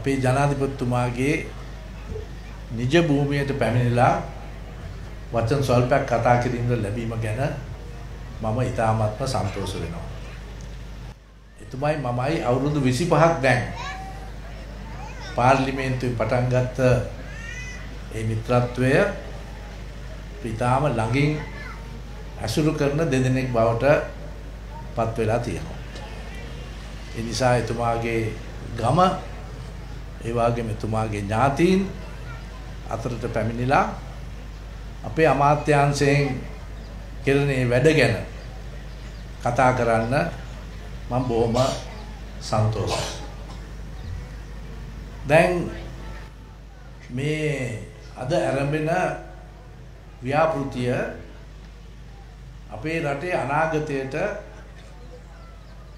අපේ ජනාධිපතිතුමාගේ නිජ භූමියට පැමිණිලා වචන ස්වල්පයක් කතා කිරීමට ලැබීම ගැන මම ඉතාමත්ම සන්තෝෂ වෙනවා. එතුමයි මමයි අවුරුදු 25ක් දැන් පාර්ලිමේන්තුවේ පටන් ගත්ත ඒ මිත්‍රත්වය ඉතාම ළඟින් ඇසුරු කරන දෙදෙනෙක් බවට පත් වෙලා තියෙනවා. ඒ නිසා එතුමාගේ ගම ඒ වගේම එතුමාගේ ඥාතීන් අතරට පැමිණිලා අපේ අමාත්‍යාංශයෙන් කෙරෙන වැඩ ගැන කතා කරන්න මම බොහොම සන්තෝෂයි. දැන් මේ අද ආරම්භන ව්‍යාපෘතිය අපේ රටේ අනාගතයට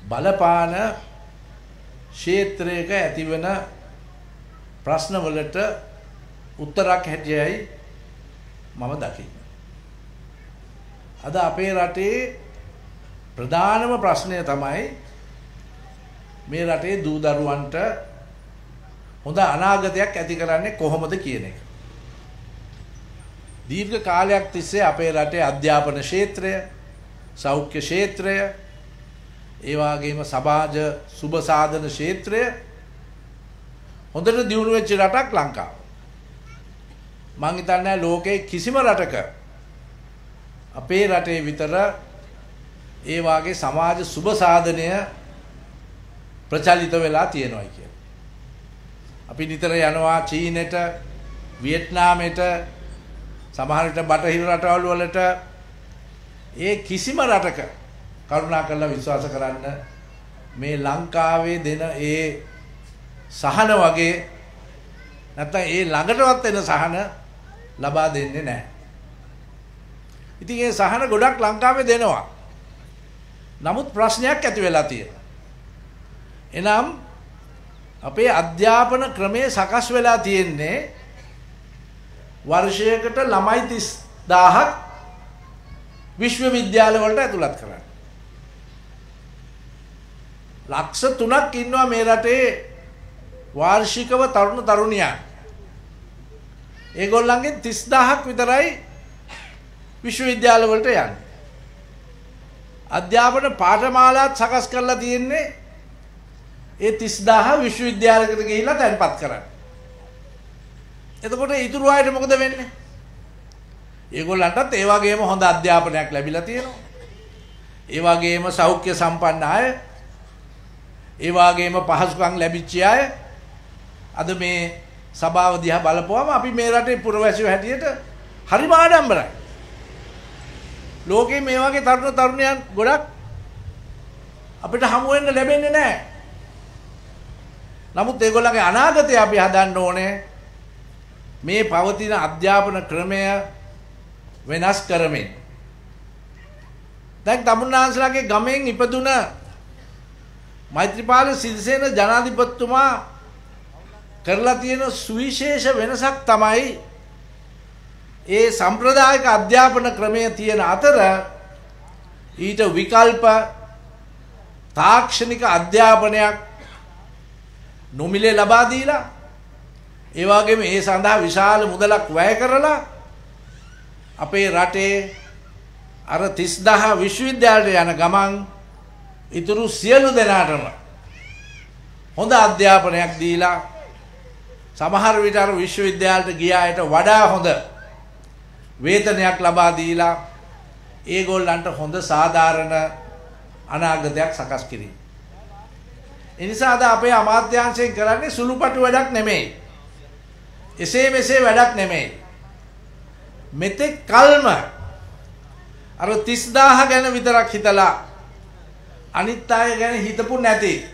බලපාන ක්ෂේත්‍රයක ඇතිවන ප්‍රශ්නවලට උත්තරක් හැටියයි මම දකින්නේ. අද අපේ රටේ ප්‍රධානම ප්‍රශ්නය තමයි මේ රටේ දූ දරුවන්ට හොඳ අනාගතයක් ඇති කරන්නේ කොහොමද කියන එක. දීර්ඝ කාලයක් තිස්සේ අපේ රටේ අධ්‍යාපන ක්ෂේත්‍රය, සෞඛ්‍ය ක්ෂේත්‍රය, ඒ වගේම සමාජ සුබ සාධන ක්ෂේත්‍රය හොඳට දියුණු වෙච්ච රටක් ලංකාව. මං හිතන්නේ ලෝකේ කිසිම රටක අපේ රටේ විතර ඒ වාගේ සමාජ සුබ සාධනය ප්‍රචලිත වෙලා තියෙනවා කියලා. අපි නිතර යනවා චීනෙට, වියට්නාමෙට, සමහර විට බටහිර රටවල් වලට ඒ කිසිම රටක කරුණා කරලා විශ්වාස කරන්න මේ ලංකාවේ දෙන ඒ සහන වගේ නැත්තම් ඒ ළඟටවත් එන සහන ලබා දෙන්නේ නැහැ. ඉතින් ඒ සහන ගොඩක් ලංකාවේ දෙනවා. නමුත් ප්‍රශ්නයක් ඇති වෙලා තියෙනවා. එනම් අපේ අධ්‍යාපන ක්‍රමේ සකස් වෙලා තියෙන්නේ වර්ෂයකට ළමයි 30000ක් විශ්වවිද්‍යාල වලට ඇතුළත් කරන්න. ලක්ෂ 3ක් ඉන්නවා මේ රටේ වාර්ෂිකව තරුණ තරුණියන්. ඒගොල්ලන්ගෙන් 30000ක් විතරයි විශ්වවිද්‍යාල වලට යන්නේ. අධ්‍යාපන පාඨමාලාත් සකස් කරලා තියෙන්නේ ඒ 30000 විශ්වවිද්‍යාලයකට ගිහිල්ලා තැන්පත් කරන්න. එතකොට ඉතුරු අයට මොකද වෙන්නේ? ඒගොල්ලන්ටත් ඒ වගේම හොඳ අධ්‍යාපනයක් ලැබිලා තියෙනවා. ඒ වගේම සෞඛ්‍ය සම්පන්න අය, ඒ වගේම පහසුකම් ලැබිච්ච අය අද මේ සභාව දිහා බලපුවම අපි මේ රටේ පුරවැසියෝ හැටියට හරිම ආඩම්බරයි. ලෝකේ මේ වගේ තරුණ තරුණයන් ගොඩක් අපිට හමු වෙන්න ලැබෙන්නේ නැහැ. නමුත් ඒගොල්ලන්ගේ අනාගතය අපි හදන්න ඕනේ මේ පවතින අධ්‍යාපන ක්‍රමය වෙනස් කරමින්. දැන් තමුන්නාන්සලාගේ ගමෙන් ඉපදුන මෛත්‍රීපාල සිරිසේන ජනාධිපතිතුමා කරලා තියෙන සුවිශේෂ වෙනසක් තමයි ඒ සම්ප්‍රදායික අධ්‍යාපන ක්‍රමය තියෙන අතර ඊට විකල්ප තාක්ෂණික අධ්‍යාපනයක් නොමිලේ ලබා දීලා ඒ වගේම ඒ සඳහා විශාල මුදලක් වැය කරලා අපේ රටේ අර 30000 විශ්වවිද්‍යාලයට යන ගමන් ඉතුරු සියලු දෙනාටම හොඳ අධ්‍යාපනයක් දීලා සමහර විට අර විශ්වවිද්‍යාලයට ගිය අයට වඩා හොඳ වේතනයක් ලබා දීලා ඒගොල්ලන්ට හොඳ සාධාරණ අනාගතයක් සකස් කිරීම. එනිසා අද අපේ අමාත්‍යාංශයෙන් කරන්නේ සුළුපටු වැඩක් නෙමෙයි. එසේ මෙසේ වැඩක් නෙමෙයි. මෙතෙක් කල්ම අර 30000 ගැන විතරක් හිතලා අනිත් අය ගැන හිතපු නැති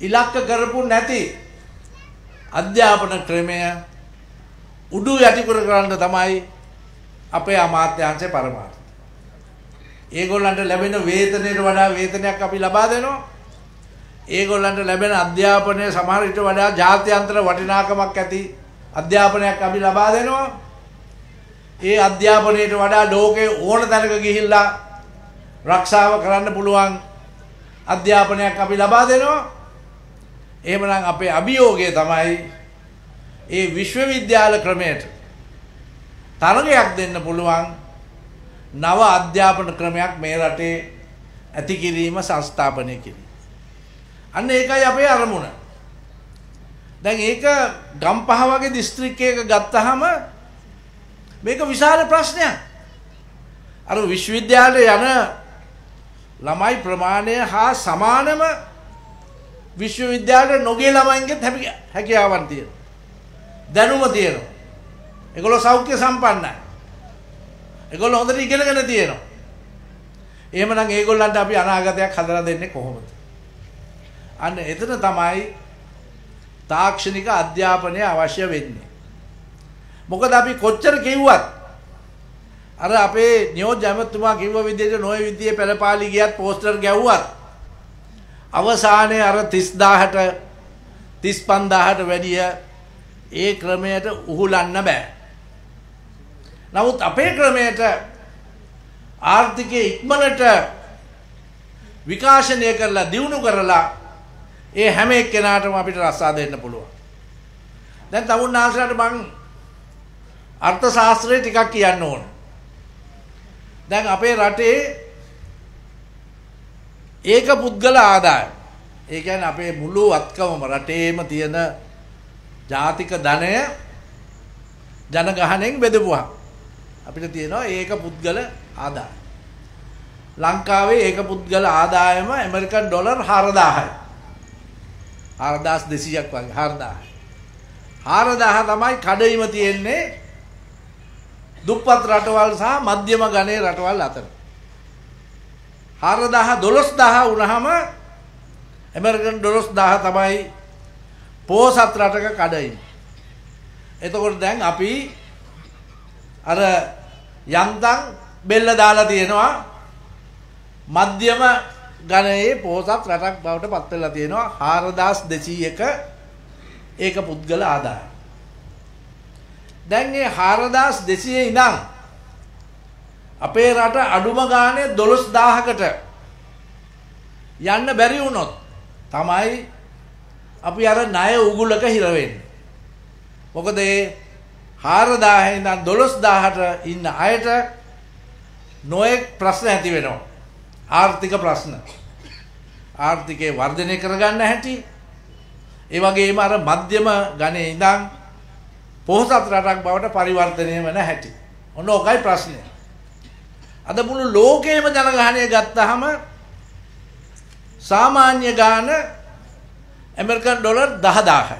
ඉලක්ක කරපු නැති අධ්‍යාපන ක්‍රමය උඩු යටිකුර කරන්න තමයි අපේ අමාත්‍යාංශයේ පරමාර්ථය. ඒගොල්ලන්ට ලැබෙන වේතනයට වඩා වේතනයක් අපි ලබා දෙනවා. ඒගොල්ලන්ට ලැබෙන අධ්‍යාපනය සමහර විට වඩා ජාත්‍යන්තර වටිනාකමක් ඇති අධ්‍යාපනයක් අපි ලබා දෙනවා. ඒ අධ්‍යාපනයට වඩා ලෝකේ ඕන තැනක ගිහිල්ලා රක්ෂාව කරන්න පුළුවන් අධ්‍යාපනයක් අපි ලබා දෙනවා. එහෙමනම් අපේ අභියෝගය තමයි ඒ විශ්වවිද්‍යාල ක්‍රමයට තරගයක් දෙන්න පුළුවන් නව අධ්‍යාපන ක්‍රමයක් මේ රටේ ඇති කිරීම සංස්ථාපනය කිරීම. අන්න ඒකයි අපේ අරමුණ. දැන් ඒක ගම්පහ වගේ දිස්ත්‍රික්කයක ගත්තහම මේක විශාල ප්‍රශ්නයක්. අර විශ්වවිද්‍යාලයේ යන ළමයි ප්‍රමාණය හා සමානම විශ්වවිද්‍යාලයේ නොගිය ළමයින්ගෙත් හැකියාවන් තියෙනවා. දැනුම තියෙනවා. ඒගොල්ලෝ සෞඛ්‍ය සම්පන්නයි. ඒගොල්ලෝ හොඳට ඉගෙනගෙන තියෙනවා. එහෙමනම් ඒගොල්ලන්ට අපි අනාගතයක් හදලා දෙන්නේ කොහොමද? අන්න එතන තමයි තාක්ෂණික අධ්‍යාපනය අවශ්‍ය වෙන්නේ. මොකද අපි කොච්චර කිව්වත් අර අපේ නියෝජ්‍ය ඇමතුමා කිව්ව විදිහට නොයේ විදිහේ පෙළපාලි ගියත් පෝස්ටර් ගැව්වත් අවසානයේ අර 30000ට 35000ට වැඩිය ඒ ක්‍රමයට උහුලන්න බෑ. නමුත් අපේ ක්‍රමයට ආර්ථිකය ඉක්මනට විකාශනය කරලා දියුණු කරලා ඒ හැම එක්කෙනාටම අපිට රස්සා දෙන්න පුළුවන්. දැන් තමුන්නාන්සලාට මං අර්ථ ශාස්ත්‍රය ටිකක් කියන්න ඕන. දැන් අපේ රටේ ඒක පුද්ගල ආදායම. ඒ කියන්නේ අපේ මුළු වත්කමම රටේම තියෙන ජාතික ධනය ජනගහණයෙන් බෙදපුවා. අපිට තියෙනවා ඒක පුද්ගල ආදායම. ලංකාවේ ඒක පුද්ගල ආදායම ඇමරිකන් ඩොලර් 4000යි. 4200ක් වගේ 4000. 4000 තමයි කඩයිම තියෙන්නේ දුප්පත් රටවල් සහ මධ්‍යම ගණයේ රටවල් අතර. 4000 12000 වුණාම ඇමරිකන් ඩොලර්ස් 1000 තමයි පෝසත් රටක කඩයිම. එතකොට දැන් අපි අර යන්තම් බෙල්ල දාලා තියෙනවා මධ්‍යම ගණයේ පෝසත් රටක් බවට පත් වෙලා තියෙනවා 4200ක ඒක පුද්ගල ආදායම. දැන් මේ 4200 ඉඳන් අපේ රට අඩුම ගානේ 12000කට යන්න බැරි වුණොත් තමයි අපි අර ණය උගුලක හිර වෙන්නේ. මොකද ඒ 4000 ඉඳන් 12000ට ඉන්න අයට නොඑක් ප්‍රශ්න ඇති වෙනවා. ආර්ථික ප්‍රශ්න. ආර්ථිකේ වර්ධනය කරගන්න හැටි. ඒ වගේම අර මධ්‍යම ගණේ ඉඳන් පොහොසත් රටක් බවට පරිවර්තනය වෙන හැටි. ඔන්න ඕකයි ප්‍රශ්නේ. අද මුළු ලෝකේම ජනගහනය ගත්තාම සාමාන්‍ය ගාන ඇමරිකන් ඩොලර් 10000යි.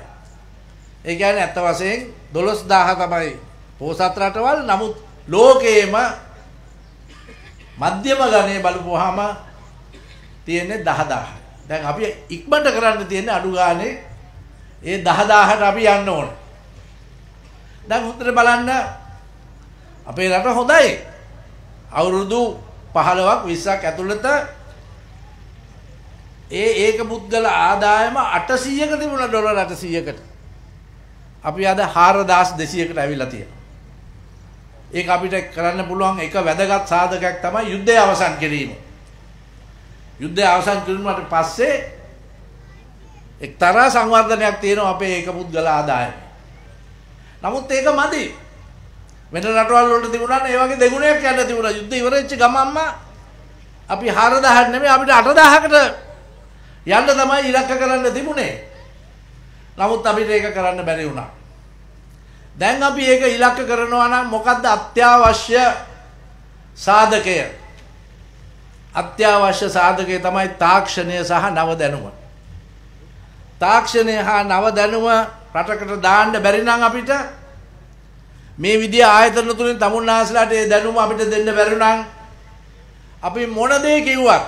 ඒ කියන්නේ ඇත්ත වශයෙන් 12000 තමයි පොහොසත් රටවල් නමුත් ලෝකේම මධ්‍යම ගණේ බලපුවාම තියෙන්නේ 10000. දැන් අපි ඉක්මනට කරන්න තියෙන්නේ අඩු ගානේ ඒ 10000ට අපි යන්න ඕනේ. දැන් හොඳට බලන්න අපේ රට හොඳයි. අවුරුදු 15ක් 20ක් ඇතුළත ඒ ඒක පුද්ගල ආදායම 800ක තිබුණා ඩොලර් 800කට. අපි අද 4200කට ඇවිල්ලා තියෙනවා. ඒක අපිට කරන්න පුළුවන් එක වැදගත් සාධකයක් තමයි යුද්ධය අවසන් කිරීම. යුද්ධය අවසන් කිරීමට පස්සේ එක්තරා සංවර්ධනයක් තියෙනවා අපේ ඒක පුද්ගල ආදායම. නමුත් ඒක මදි. වෙන රටවල් වලට තිබුණා නම් ඒ වගේ දෙගුණයක් යන්න තිබුණා. යුද්ධ ඉවර වෙච්ච ගමන්ම අපි 4000ක් නෙමෙයි අපිට 8000කට යන්න තමයි ඉලක්ක කරන්න තිබුණේ. නමුත් අපිට ඒක කරන්න බැරි වුණා. දැන් අපි ඒක ඉලක්ක කරනවා නම් මොකද්ද අත්‍යවශ්‍ය සාධකය? අත්‍යවශ්‍ය සාධකය තමයි තාක්ෂණය සහ නව දැනුම. තාක්ෂණය හා නව දැනුම රටකට දාන්න බැරි නම් අපිට මේ විදිය ආයතන තුලින් තමුන්නාස්ලාට ඒ දැනුම අපිට දෙන්න බැරි නම් අපි මොන දේ කිව්වත්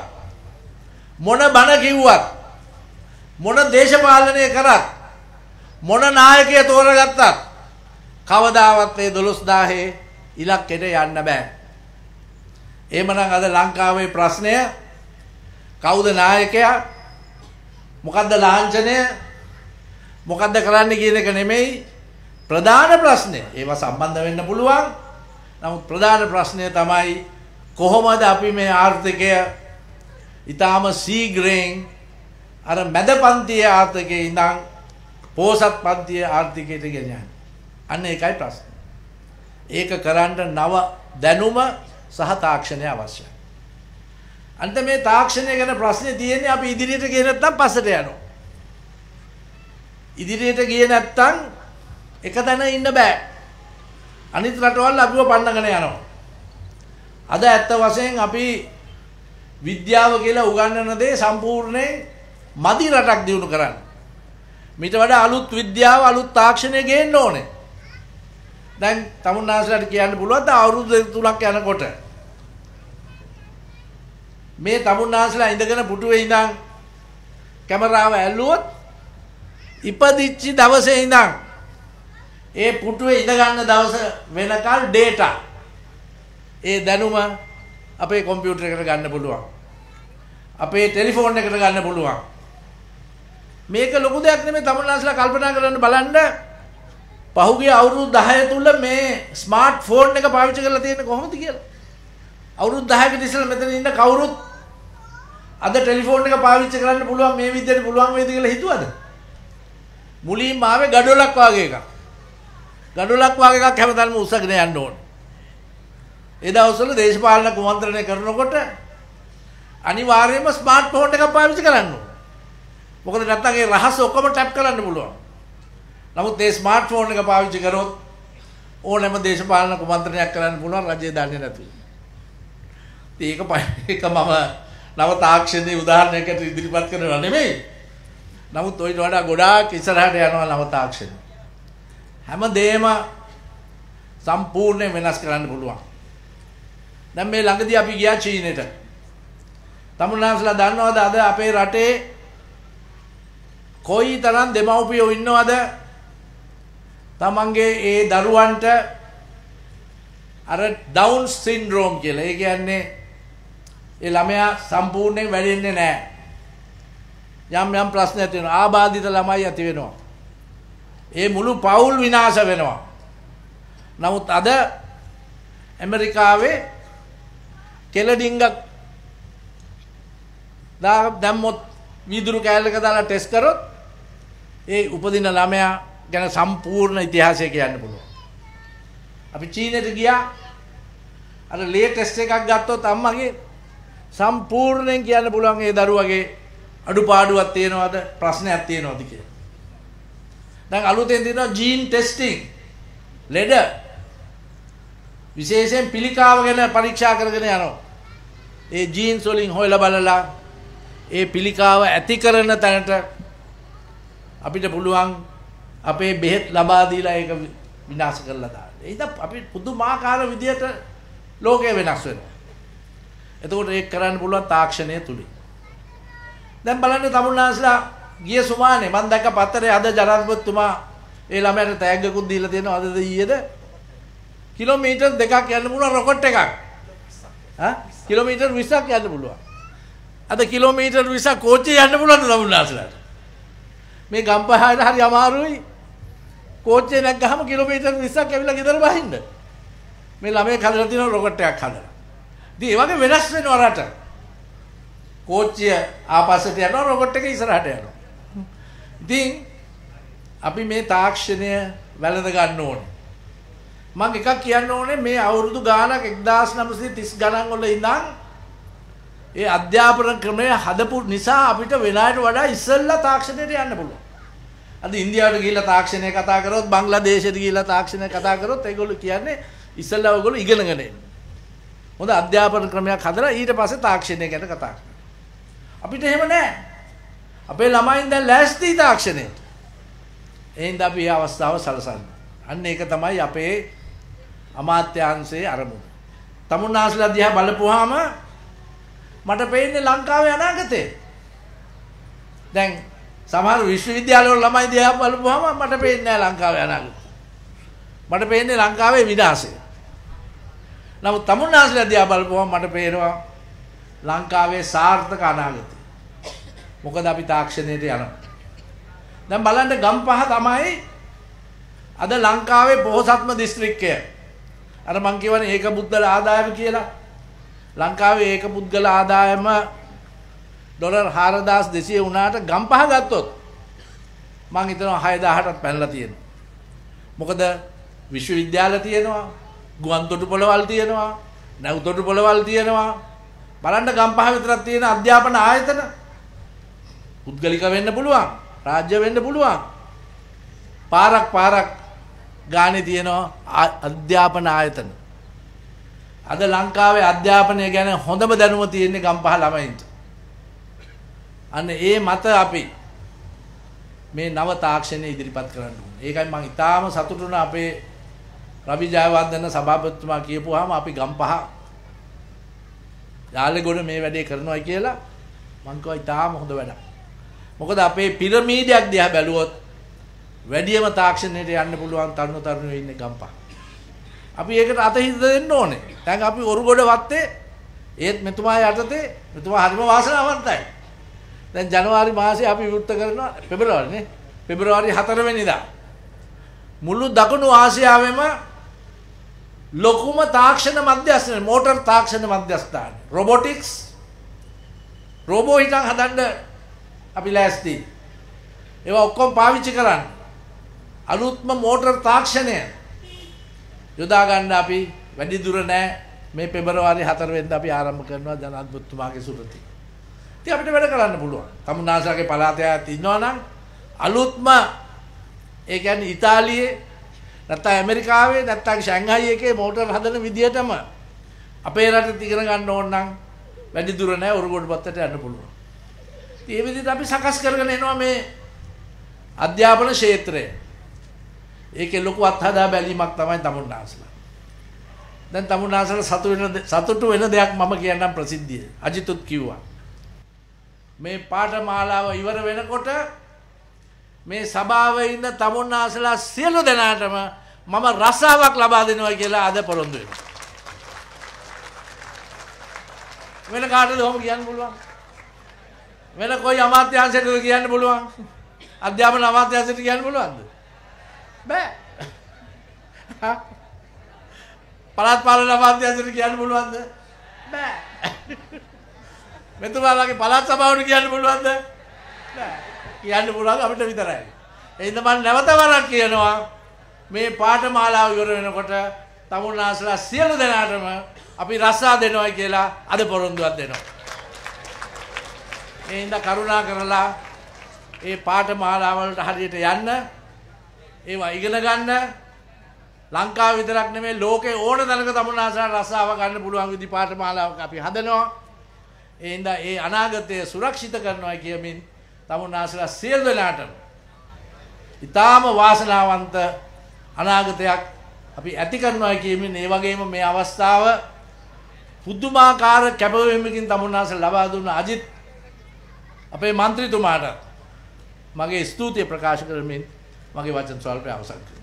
මොන බණ කිව්වත් මොන දේශපාලනය කරත් මොන නායකය තෝරගත්තත් කවදාවත් මේ 12000 ඉලක්කයට යන්න බෑ. එහෙමනම් අද ලංකාවේ ප්‍රශ්නය කවුද නායකයා? මොකද්ද ලාංඡනය? මොකද්ද කරන්න කියන එක නෙමෙයි ප්‍රධාන ප්‍රශ්නය. ඒවා සම්බන්ධ වෙන්න පුළුවන්. නමුත් ප්‍රධාන ප්‍රශ්නය තමයි කොහොමද අපි මේ ආර්ථිකය ඊටාම ශීඝ්‍රයෙන් අර මැද පන්තියේ ආර්ථිකයේ ඉඳන් පෝසත් පන්තියේ ආර්ථිකයට ගෙන යන්නේ. අන්න ඒකයි ප්‍රශ්නේ. ඒක කරන්න නව දැනුම සහ තාක්ෂණය අවශ්‍යයි. අන්ත මේ තාක්ෂණය ගැන ප්‍රශ්නේ තියෙන්නේ අපි ඉදිරියට ගියේ නැත්නම් පස්සට යනවා. ඉදිරියට ගියේ නැත්නම් එක තැන ඉන්න බෑ. අනිත් රටවල් අපිව පන්නගෙන යනවා. අද ඇත්ත වශයෙන් අපි විද්‍යාව කියලා උගන්වන දේ සම්පූර්ණයෙන් මදි රටක් දියුණු කරන්න. මිට වඩා අලුත් විද්‍යාව අලුත් තාක්ෂණය ගේන්න ඕනේ. දැන් තමුන්නාසලට කියන්න පුළුවන් අවුරුදු තුනක් යනකොට මේ තමුන්නාසලා ඉඳගෙන පුටුවේ ඉඳන් කැමරාව ඇල්ලුවොත් ඉපදිච්චි දවසේ ඉඳන් ඒ පුටුවේ ඉඳ ගන්න දවස වෙනකල් ඩේටා ඒ දැනුම අපේ කොම්පියුටර් එකට ගන්න පුළුවන්. අපේ ටෙලිෆෝන් එකට ගන්න පුළුවන්. මේක ලොකු දෙයක් නෙමෙයි තමුන්නාසලා කල්පනා කරන්න බලන්න පහුගිය අවුරුදු 10 තුල මේ ස්මාර්ට් ෆෝන් එක පාවිච්චි කරලා තියෙන්නේ කොහොමද කියලා. අවුරුදු 10කට ඉස්සෙල්ලා මෙතන ඉන්න කවුරුත් අද ටෙලිෆෝන් එක පාවිච්චි කරන්න පුළුවන් මේ විදිහට පුළුවන් වේද කියලා හිතුවද? මුලින්ම ආවේ ගඩොලක් වගේ එකක්. ගඩොලක් වගේ එකක් හැමදාම උස්සගෙන යන්න ඕන. ඒ දවස්වල දේශපාලන කුමන්ත්‍රණය කරනකොට අනිවාර්යයෙන්ම ස්මාර්ට් ෆෝන් එකක් පාවිච්චි කරන්න ඕන. මොකද නැත්නම් ඒ රහස ඔක්කොම ටැප් කරන්න පුළුවන්. නමුත් ඒ ස්මාර්ට් ෆෝන් එක පාවිච්චි කරොත් ඕනෑම දේශපාලන කුමන්ත්‍රණයක් කරන්න පුළුවන් රජය දන්නේ නැතුව. ඒක ඒක මම නව තාක්ෂණයේ උදාහරණයකට ඉදිරිපත් කරනවා නෙමෙයි. නමුත් ඔයිට වඩා ගොඩාක් ඉස්සරහට යනවා නව තාක්ෂණ. හැම දෙයක්ම සම්පූර්ණයෙන් වෙනස් කරන්න පුළුවන්. දැන් මේ ළඟදී අපි ගියා චීනෙට. තමුන්නාන්සලා දන්නවද අද අපේ රටේ කොයි තරම් දෙමව්පියෝ ඉන්නවද තමන්ගේ ඒ දරුවන්ට අර ඩවුන් සින්ඩ්‍රෝම් කියලා. ඒ කියන්නේ ඒ ළමයා සම්පූර්ණයෙන් වැඩෙන්නේ නැහැ. යම් යම් ප්‍රශ්න ඇති වෙනවා. ආබාධිත ළමයි ඇති වෙනවා. ඒ මුළු පවුල් විනාශ වෙනවා. නමුත් අද ඇමරිකාවේ කෙලඩිංගක් දැම්මොත් වීදුරු කෑල්ලක දාලා ටෙස්ට් කරොත් ඒ උපදින ළමයා ගැන සම්පූර්ණ ඉතිහාසය කියන්න පුළුවන්. අපි චීනෙට ගියා අර ලේ ටෙස්ට් එකක් ගත්තොත් අම්මගේ සම්පූර්ණයෙන් කියන්න පුළුවන් ඒ දරුවගේ අඩුපාඩුවක් තියෙනවද ප්‍රශ්නයක් තියෙනවද කියලා. දැන් අලුතෙන් තියෙනවා ජීන් ටෙස්ටිං. ලෙඩ විශේෂයෙන් පිළිකාව ගැන පරීක්ෂා කරගෙන යනවා. ඒ ජීන්ස් වලින් හොයලා බලලා ඒ පිළිකාව ඇති කරන තැනට අපිට පුළුවන් අපේ බෙහෙත් ලබා දීලා ඒක විනාශ කරලා දාන්න. ඒක අපි පුදුමාකාර විදියට ලෝකය වෙනස් වෙනවා. එතකොට ඒක කරන්න පුළුවන් තාක්ෂණය තුලින්. දැන් බලන්න තමුන්නාස්ලා ගිය සුමානේ මම දැක්ක පත්තරේ අද ජනාධිපතිතුමා ඒ ළමයට තෑග්ගකුත් දීලා තියෙනවා අදද ඊයේද කිලෝමීටර් දෙකක් යන්න පුළුවන් රොකට් එකක්. හා කිලෝමීටර් 20ක් යන්න පුළුවන්. අද කිලෝමීටර් 20ක් කෝච්චිය යන්න පුළුවන් තමුන්නාස්ලාට. මේ ගම්පහයට හරි අමාරුයි. කෝච්චිය නැග්ගහම කිලෝමීටර් 20ක් ඇවිල්ලා ගෙදර බහින්න. මේ ළමයි කලලා තියෙන රොකට් එකක් හදලා. ඉතින් ඒ වගේ වෙනස් වෙනවා රට. කෝච්චිය ආපස්සට යනවා රොබොට් එක ඉස්සරහට යනවා. ඉතින් අපි මේ තාක්ෂණය වැළඳ ගන්න ඕනේ. මම එකක් කියන්න ඕනේ මේ අවුරුදු ගානක් 1930 ගණන් වල ඉඳන් ඒ අධ්‍යාපන ක්‍රමය හදපු නිසා අපිට වෙනාට වඩා ඉස්සෙල්ලා තාක්ෂණයට යන්න පුළුවන්. අද ඉන්දියාවට ගිහිල්ලා තාක්ෂණය කතා කරොත් බංග්ලාදේශයට ගිහිල්ලා තාක්ෂණය කතා කරොත් ඒගොල්ලෝ කියන්නේ ඉස්සෙල්ලා ඔයගොල්ලෝ ඉගෙනගෙන එන්න. හොඳ අධ්‍යාපන ක්‍රමයක් හදලා ඊට පස්සේ තාක්ෂණය ගැන කතා කරනවා. අපිට එහෙම නැහැ. අපේ ළමයින් දැන් ලෑස්ති තාක්ෂණයට. එහෙනම් අපි මේ අවස්ථාව සලසන්න. අන්න ඒක තමයි අපේ අමාත්‍යාංශයේ අරමුණ. තමුන්නාස්ලා දිහා බලපුවාම මට පේන්නේ ලංකාවේ අනාගතේ. දැන් සමහර විශ්වවිද්‍යාලවල ළමයි දිහා බලපුවාම මට පේන්නේ නැහැ ලංකාවේ අනාගතේ. මට පේන්නේ ලංකාවේ විනාශය. නමුත් තමුන්නාස්ලා දිහා බලපුවම මට පේනවා ලංකාවේ සාර්ථක අනාගතය. මොකද අපි තාක්ෂණයට යනවා. දැන් බලන්න ගම්පහ තමයි අද ලංකාවේ පොහොසත්ම දිස්ත්‍රික්කය. අර මං කියවනේ ඒක පුද්ගල ආදායම කියලා. ලංකාවේ ඒක පුද්ගල ආදායම ඩොලර් 4200 වුණාට ගම්පහ ගත්තොත් මං හිතනවා 6000ටත් පැනලා තියෙනවා. මොකද විශ්වවිද්‍යාල තියෙනවා, ගුවන් තොටුපළවල් තියෙනවා, නැව් තොටුපළවල් තියෙනවා. බලන්න ගම්පහ විතරක් තියෙන අධ්‍යාපන ආයතන පුද්ගලික වෙන්න පුළුවන්, රාජ්‍ය වෙන්න පුළුවන්. පාරක් පාරක් ගානේ තියෙනවා අධ්‍යාපන ආයතන. අද ලංකාවේ අධ්‍යාපනය ගැන හොඳම දැනුම තියෙන්නේ ගම්පහ ළමයින්ට. අන්න ඒ මත අපි මේ නව තාක්ෂණය ඉදිරිපත් කරන්න ඕනේ. ඒකයි මම ඉතාම සතුටු වුණා අපේ රවි ජයවර්ධන සභාපතිතුමා කියපුවාම අපි ගම්පහ යාලගොඩ මේ වැඩේ කරනවා කියලා මං කිව්වා ඉතාම හොඳ වැඩක්. මොකද අපේ පිරමීඩයක් දිහා බැලුවොත් වැඩියම තාක්ෂණයට යන්න පුළුවන් තරුණ තරුණියෝ ඉන්නේ ගම්පහ. අපි ඒකට අතහිත දෙන්න ඕනේ. දැන් අපි ඔරුගොඩ වත්තේ ඒත් මෙතුමා යටතේ මෙතුමා හරිම වාසනාවන්තයි. දැන් ජනවාරි මාසේ අපි විවෘත කරනවා පෙබරවාරිනේ. පෙබරවාරි 4 වෙනිදා. මුළු දකුණු ආසියාවෙම ලොකුම තාක්ෂණ මධ්‍යස්ථාන මෝටර් තාක්ෂණ මධ්‍යස්ථාන රොබොටික්ස් රෝබෝ හිටන් හදන්න අපි ලෑස්ති. ඒවා ඔක්කොම පාවිච්චි කරන්න. අලුත්ම මෝටර් තාක්ෂණය යොදා ගන්න අපි වැඩි දුර නෑ මේ පෙබරවාරි 4 වෙනිදා අපි ආරම්භ කරනවා ජනාධිපතිතුමාගේ සුරති. ඉතින් අපිට වැඩ කරන්න පුළුවන්. තමුන්නාසගේ පළාතයක් ඉන්නවා නම් අලුත්ම ඒ කියන්නේ ඉතාලියේ නැත්නම් ඇමරිකාවේ නැත්නම් ෂැන්හයි එකේ මෝටර් හදන විදියටම අපේ රටේ ඉගෙන ගන්න ඕන නම් වැඩි දුර නෑ උරුගොඩ පත්තට යන්න පුළුවන්. ඉතින් මේ විදිහට අපි සකස් කරගෙන එනවා මේ අධ්‍යාපන ක්ෂේත්‍රය. ඒකේ ලොකු අත්හදා බැලීමක් තමයි තමුන්නාසලා. දැන් තමුන්නාසලා සතු වෙන සතුටු වෙන දෙයක් මම කියන්නම් ප්‍රසිද්ධිය. අජිතුත් කිව්වා. මේ පාඨමාලාව ඉවර වෙනකොට මේ සභාවේ ඉන්න තමුන්නාසලා සියලු දෙනාටම මම රසාවක් ලබා දෙනවා කියලා අද පොරොන්දු වෙනවා. වෙන කාටද ඔහොම කියන්න පුළුවන්? වෙන කොයි අමාත්‍යාංශයකටද කියන්න පුළුවන්? අධ්‍යාපන අමාත්‍යාංශයට කියන්න පුළුවන්ද? බෑ. පළාත් පාලන අමාත්‍යාංශයට කියන්න පුළුවන්ද? බෑ. මෙතුමාලගේ පළාත් සභාවට කියන්න පුළුවන්ද? බෑ. කියන්න පුළුවන් අපිට විතරයි. ඒ හින්දා මම නැවත වරක් කියනවා මේ පාඨමාලාව ඉවර වෙනකොට තමුන්නාසලා සියලු දෙනාටම අපි රස්සා දෙනවා කියලා අද පොරොන්දුවක් දෙනවා. ඒ හින්දා කරුණා කරලා ඒ පාඨමාලාවලට හරියට යන්න ඒවා ඉගෙන ගන්න ලංකාව විතරක් නෙමෙයි ලෝකේ ඕන තැනක තමුන්නාසලා රස්සාව ගන්න පුළුවන් විදි පාඨමාලාවක් අපි හදනවා. ඒ හින්දා ඒ අනාගතය සුරක්ෂිත කරනවා කියමින් තමුන්නාසලා සියලු දෙනාටම ඊටාම වාසනාවන්ත අනාගතයක් අපි ඇති කරනවා කියමින් ඒ වගේම මේ අවස්ථාව පුදුමාකාර කැපවීමකින් තමුන්නාස ලබා දුන්න අජිත් අපේ මන්ත්‍රීතුමාට මගේ ස්තුතිය ප්‍රකාශ කරමින් මගේ වචන ස්වල්පය අවසන් කරනවා.